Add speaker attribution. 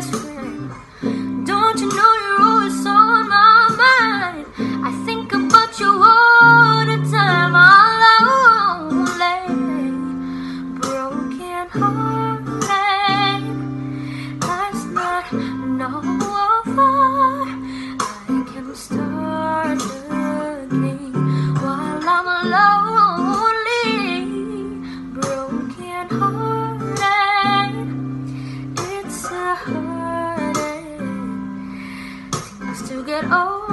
Speaker 1: best friend. Don't you know you're always on my mind? I think about you all the time. I'm lonely, broken hearted. That's not no offer. I can start again while I'm lonely, hurting. Seems to get over.